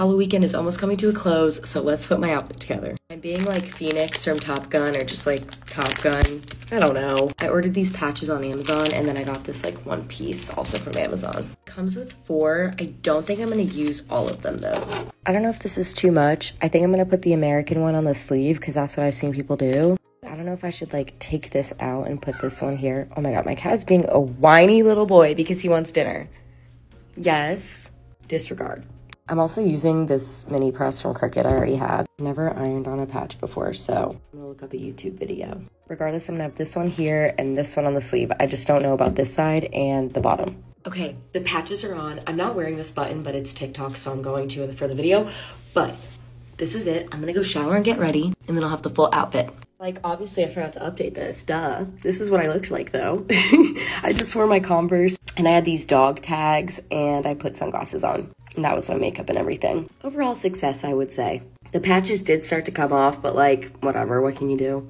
Halloween weekend is almost coming to a close, so let's put my outfit together. I'm being like Phoenix from Top Gun or just like Top Gun. I don't know. I ordered these patches on Amazon and then I got this like one piece also from Amazon. Comes with four. I don't think I'm gonna use all of them though. I don't know if this is too much. I think I'm gonna put the American one on the sleeve because that's what I've seen people do. I don't know if I should like take this out and put this one here. Oh my god, my cat is being a whiny little boy because he wants dinner. Yes, disregard. I'm also using this mini press from Cricut I already had. Never ironed on a patch before, so I'm gonna look up a YouTube video. Regardless, I'm gonna have this one here and this one on the sleeve. I just don't know about this side and the bottom. Okay, the patches are on. I'm not wearing this button, but it's TikTok, so I'm going to for the video. But this is it. I'm gonna go shower and get ready, and then I'll have the full outfit. Like, obviously, I forgot to update this. Duh. This is what I looked like, though. I just wore my Converse, and I had these dog tags, and I put sunglasses on. And that was my makeup and everything. Overall success, I would say. The patches did start to come off, but like, whatever, what can you do?